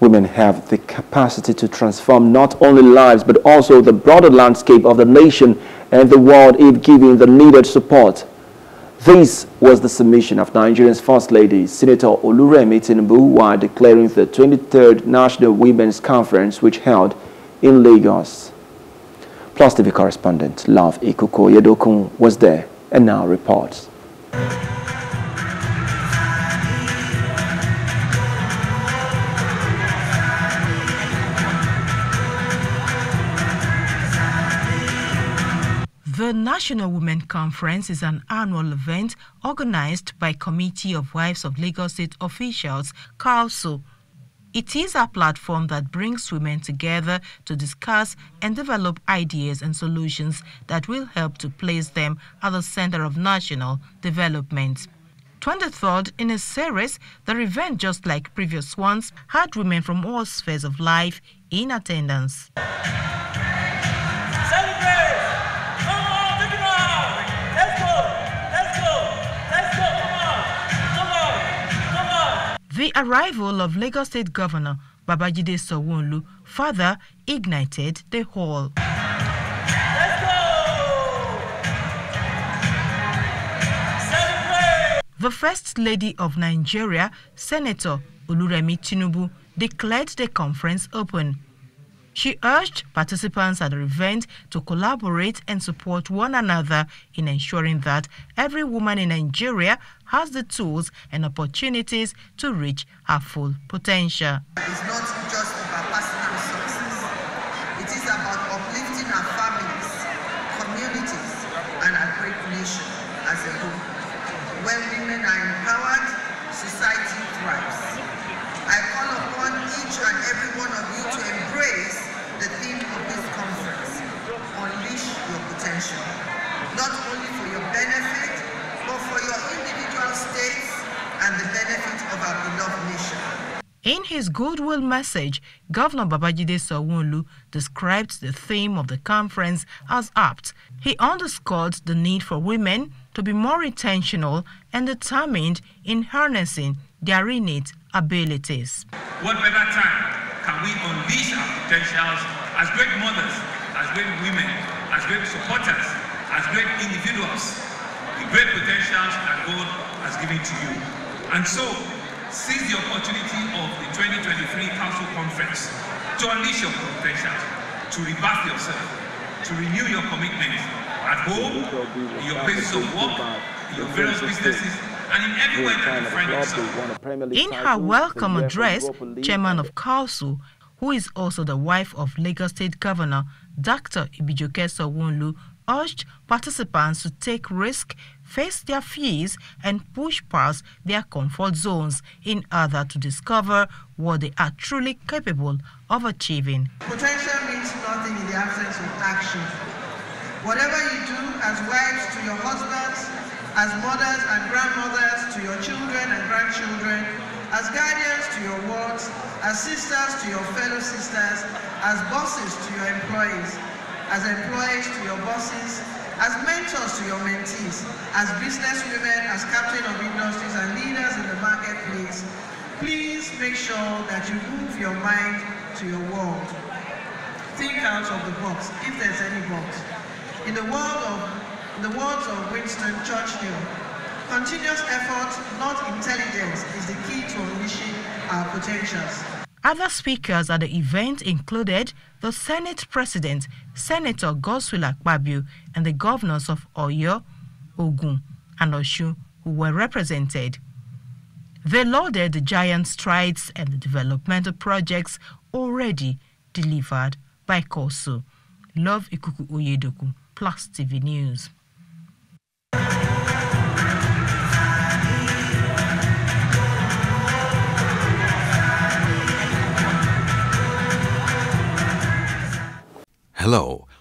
Women have the capacity to transform not only lives but also the broader landscape of the nation and the world if given the needed support. This was the submission of Nigeria's First Lady, Senator Oluremi Tinubu, while declaring the 23rd National Women's Conference, which held in Lagos. Plus TV correspondent Love Ikuko Yedokun was there and now reports. The National Women Conference is an annual event organized by Committee of Wives of Lagos State Officials, COWLSO. It is a platform that brings women together to discuss and develop ideas and solutions that will help to place them at the center of national development. 23rd in a series, the event, just like previous ones, had women from all spheres of life in attendance. The arrival of Lagos State Governor Babajide Sanwo-Olu further ignited the hall. The First Lady of Nigeria, Senator Oluremi Tinubu, declared the conference open. She urged participants at the event to collaborate and support one another in ensuring that every woman in Nigeria has the tools and opportunities to reach her full potential. It's not just about personal success. It is about uplifting our families, communities, and our great nation as a whole. When women are empowered, society thrives. I call upon each and every one of you to embrace the theme of this conference, Unleash Your Potential, not only for your benefit, but for your individual states and the benefit of our beloved nation. In his goodwill message, Governor Babajide Sanwo-Olu described the theme of the conference as apt. He underscored the need for women to be more intentional and determined in harnessing their innate abilities. What better time can we unleash our potentials as great mothers, as great women, as great supporters, as great individuals, the great potentials that God has given to you. And so, seize the opportunity of the 2023 Council Conference to unleash your potentials, to rebirth yourself, to renew your commitment at home, in your places of work, in your various businesses. In her welcome address, Chairman of Council, who is also the wife of Lagos State Governor Dr. Ibijoke Sanwo-Olu, urged participants to take risk, face their fears, and push past their comfort zones in order to discover what they are truly capable of achieving. Potential means nothing in the absence of action. Whatever you do as wives to your husbands, as mothers and grandmothers to your children and grandchildren, as guardians to your wards, as sisters to your fellow sisters, as bosses to your employees, as employees to your bosses, as mentors to your mentees, as businesswomen, as captain of industries and leaders in the marketplace, please make sure that you move your mind to your world. Think out of the box, if there's any box. In the world of in the words of Winston Churchill, continuous effort, not intelligence, is the key to unleashing our potentials. Other speakers at the event included the Senate President, Senator Godswill Akpabio, and the governors of Oyo, Ogun, and Osun, who were represented. They lauded the giant strides and the developmental projects already delivered by COWLSO. Love Ikuku Oyedoku, Plus TV News.